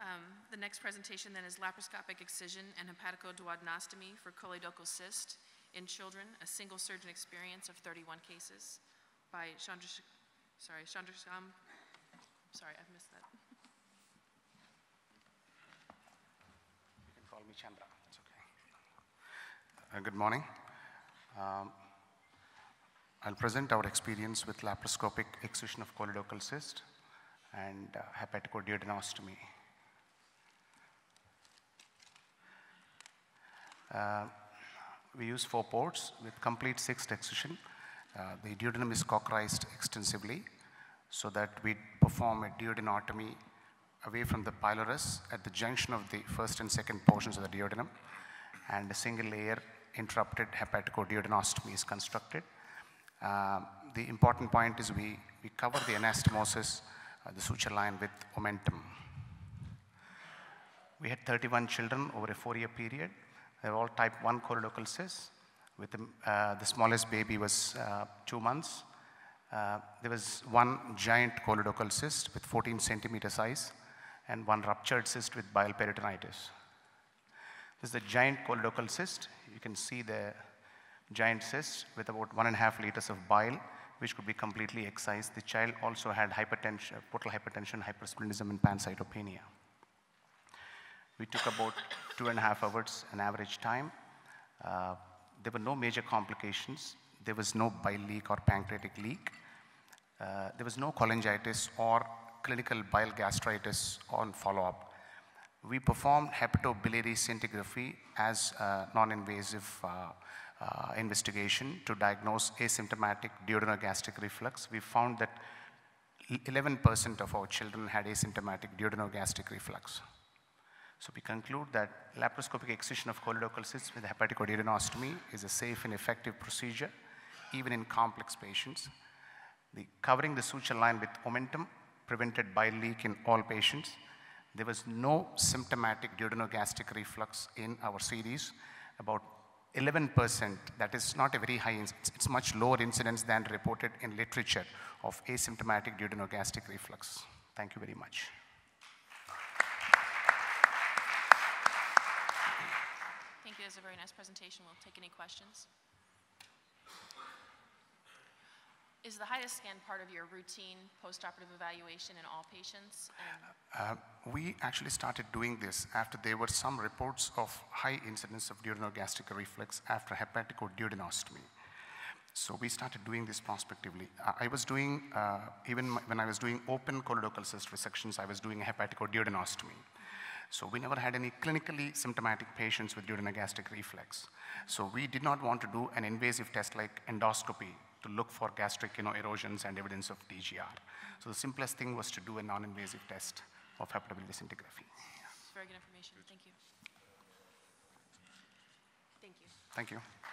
Um, The next presentation then is laparoscopic excision and hepaticoduodenostomy for choledochal cyst in children, a single surgeon experience of 31 cases by Chandra, sorry, Chandrasham, sorry, I've missed that. You can call me Chandra, it's okay. Uh, Good morning. Um, I'll present our experience with laparoscopic excision of choledochal cyst and uh, hepaticoduodenostomy. We use four ports with complete cyst excision. Uh, The duodenum is cauterized extensively so that we perform a duodenotomy away from the pylorus at the junction of the first and second portions of the duodenum, and a single layer interrupted hepaticoduodenostomy is constructed. Uh, The important point is we, we cover the anastomosis, uh, the suture line with omentum. We had 31 children over a four-year period. They were all type 1 choledochal cysts. With the, uh, the smallest baby was uh, two months. Uh, there was one giant choledochal cyst with 14 centimeter size and one ruptured cyst with bile peritonitis. This is the giant choledochal cyst. You can see the giant cyst with about one and a half liters of bile, which could be completely excised. The child also had hypertension, portal hypertension, hypersplenism, and pancytopenia. We took about two and a half hours an average time. Uh, there were no major complications. There was no bile leak or pancreatic leak. Uh, there was no cholangitis or clinical bile gastritis on follow-up. We performed hepatobiliary scintigraphy as a non-invasive uh, uh investigation to diagnose asymptomatic duodenogastric reflux. We found that 11% of our children had asymptomatic duodenogastric reflux. So we conclude that laparoscopic excision of choledochal with hepaticoduodenostomy is a safe and effective procedure, even in complex patients. The covering the suture line with omentum prevented bile leak in all patients. There was no symptomatic duodenogastric reflux in our series. About 11%, that is not a very high, it's much lower incidence than reported in literature of asymptomatic duodenogastric reflux. Thank you very much. You, a very nice presentation. We'll take any questions. Is the HIDA scan part of your routine postoperative evaluation in all patients? Uh, we actually started doing this after there were some reports of high incidence of duodenogastric reflux after hepaticoduodenostomy. So we started doing this prospectively. I- I was doing, uh, even my- when I was doing open choledochal cyst resections, I was doing a hepaticoduodenostomy. So we never had any clinically symptomatic patients with duodenogastric reflux. So we did not want to do an invasive test like endoscopy to look for gastric you know, erosions and evidence of DGR. So the simplest thing was to do a non-invasive test of hepatobiliary scintigraphy. very good information. Thank you. Thank you. Thank you.